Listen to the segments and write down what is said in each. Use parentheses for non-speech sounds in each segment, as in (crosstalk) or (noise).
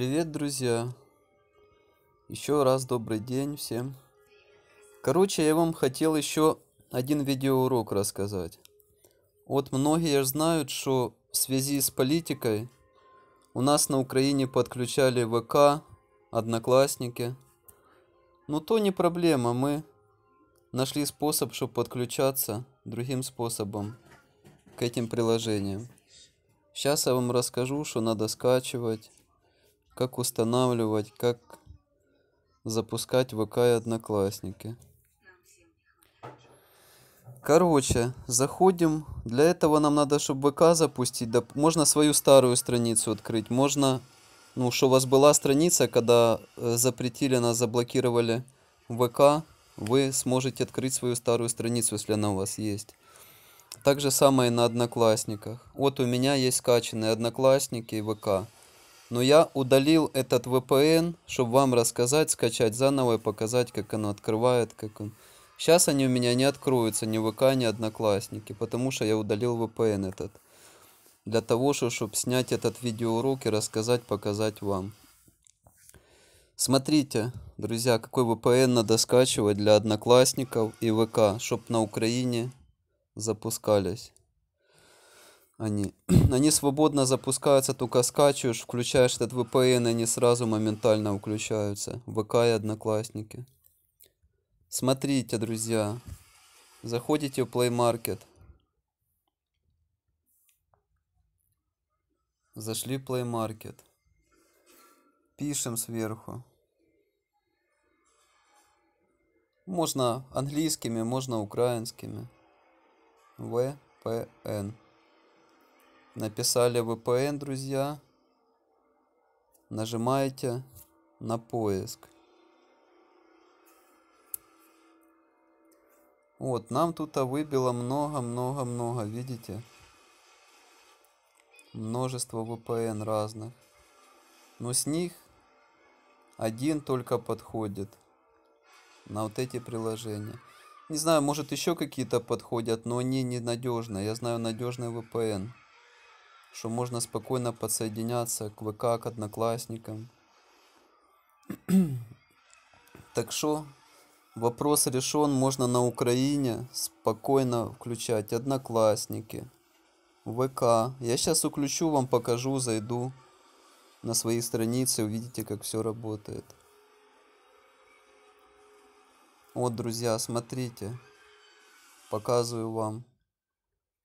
Привет, друзья! Еще раз добрый день всем. Короче, я вам хотел еще один видеоурок рассказать. Вот многие знают, что в связи с политикой у нас на Украине подключали ВК, Одноклассники. Но то не проблема, мы нашли способ, чтобы подключаться другим способом к этим приложениям. Сейчас я вам расскажу, что надо скачивать, как устанавливать, как запускать ВК и Одноклассники. Короче, заходим. Для этого нам надо, чтобы ВК запустить. Да, можно свою старую страницу открыть. Можно, ну, что у вас была страница, когда э, запретили нас, заблокировали ВК, вы сможете открыть свою старую страницу, если она у вас есть. Так же самое и на Одноклассниках. Вот у меня есть скачанные Одноклассники и ВК. Но я удалил этот VPN, чтобы вам рассказать, скачать заново и показать, как оно открывает. Как он... Сейчас они у меня не откроются, ни ВК, ни Одноклассники, потому что я удалил VPN этот. Для того, чтобы снять этот видеоурок и рассказать, показать вам. Смотрите, друзья, какой VPN надо скачивать для Одноклассников и ВК, чтобы на Украине запускались они. (clears throat) Они свободно запускаются, только скачиваешь, включаешь этот VPN, они сразу моментально включаются. ВК и Одноклассники. Смотрите, друзья. Заходите в Play Market. Зашли в Play Market. Пишем сверху. Можно английскими, можно украинскими. VPN. Написали VPN, друзья. Нажимаете на поиск. Вот, нам тут выбило много-много-много, видите? Множество VPN разных. Но с них один только подходит на вот эти приложения. Не знаю, может еще какие-то подходят, но они ненадежные. Я знаю надежный VPN что можно спокойно подсоединяться к ВК, к одноклассникам. (clears throat) так что вопрос решен, можно на Украине спокойно включать одноклассники, ВК. Я сейчас включу, вам покажу, зайду на свои страницы, увидите, как все работает. Вот, друзья, смотрите, показываю вам.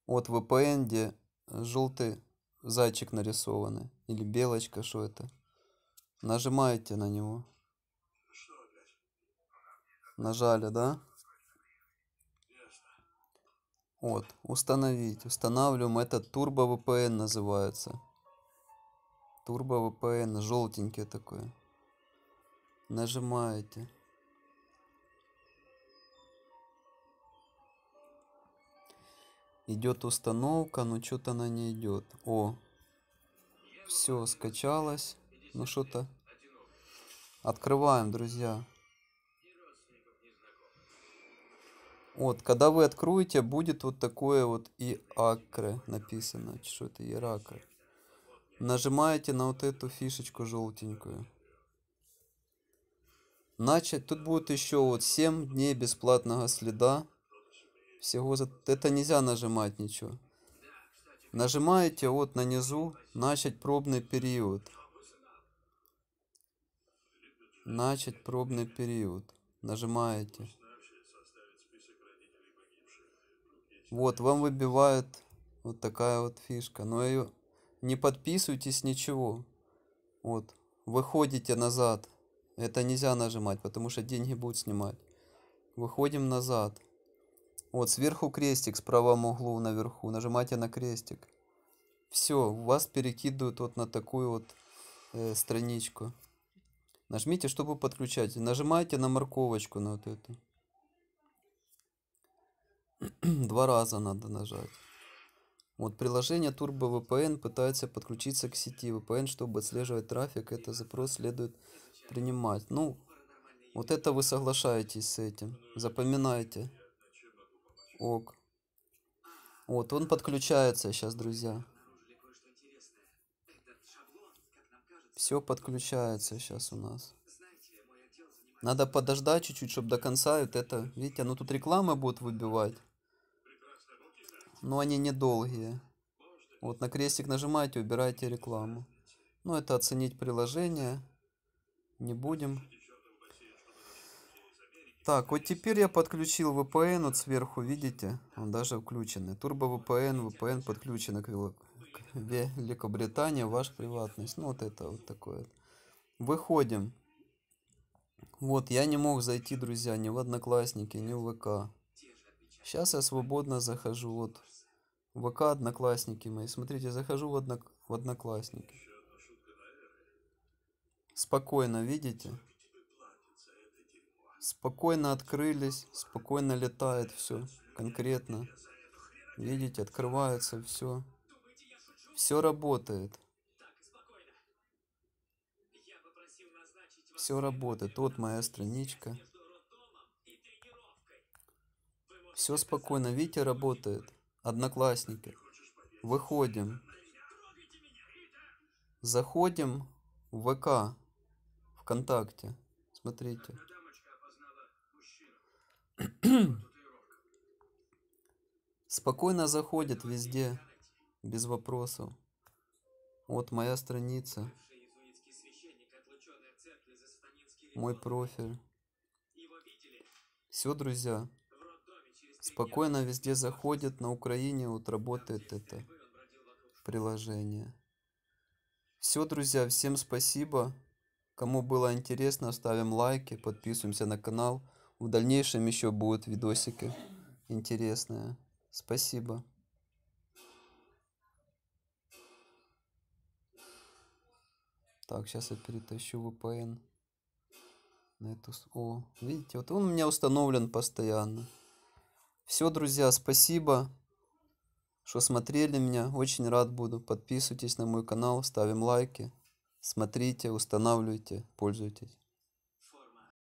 Вот VPN, где желтый зайчик нарисованный. Или белочка, что это. Нажимаете на него. Нажали, да? Вот, установить. Устанавливаем. этот Turbo VPN называется. Turbo VPN, желтенький такой. Нажимаете. Идет установка, но что-то она не идет. О, все скачалось. Ну что-то. Открываем, друзья. Вот, когда вы откроете, будет вот такое вот и акре написано. Что это иракре. Нажимаете на вот эту фишечку желтенькую. Начать. Тут будет еще вот 7 дней бесплатного следа. Всего за... Это нельзя нажимать ничего. Нажимаете вот на низу «Начать пробный период». Начать пробный период. Нажимаете. Вот, вам выбивает вот такая вот фишка. Но ее не подписывайтесь ничего. Вот, выходите назад. Это нельзя нажимать, потому что деньги будут снимать. Выходим назад. Вот сверху крестик, с правом углу наверху. Нажимайте на крестик. Все, вас перекидывают вот на такую вот э, страничку. Нажмите, чтобы подключать. Нажимайте на морковочку на вот эту. (clears throat) Два раза надо нажать. Вот приложение Turbo VPN пытается подключиться к сети VPN, чтобы отслеживать трафик. Это запрос следует принимать. Ну, вот это вы соглашаетесь с этим. Запоминайте. Ок. Вот, он подключается сейчас, друзья. Все подключается сейчас у нас. Надо подождать чуть-чуть, чтобы до конца вот это... Видите, ну тут рекламы будут выбивать. Но они недолгие. Вот на крестик нажимаете, убираете рекламу. Ну, это оценить приложение. Не будем. Так, вот теперь я подключил VPN вот сверху, видите? Он даже включенный. Turbo VPN, VPN подключен к Вел- к Великобритании, ваш приватность. Ну, вот это вот такое. Выходим. Вот, я не мог зайти, друзья, ни в Одноклассники, ни в ВК. Сейчас я свободно захожу. Вот, ВК, Одноклассники мои. Смотрите, захожу в, однок- в Одноклассники. Спокойно, видите? Спокойно открылись, спокойно летает все, конкретно. Видите, открывается все. Все работает. Все работает. Вот моя страничка. Все спокойно, видите, работает. Одноклассники. Выходим. Заходим в ВК. ВКонтакте. Смотрите. Спокойно заходит везде. Без вопросов. Вот моя страница. Мой профиль. Все, друзья. Спокойно везде заходит. На Украине вот работает это приложение. Все, друзья, всем спасибо. Кому было интересно, ставим лайки, подписываемся на канал. В дальнейшем еще будут видосики интересные. Спасибо. Так, сейчас я перетащу VPN на эту... О, видите, вот он у меня установлен постоянно. Все, друзья, спасибо, что смотрели меня. Очень рад буду. Подписывайтесь на мой канал, ставим лайки. Смотрите, устанавливайте, пользуйтесь.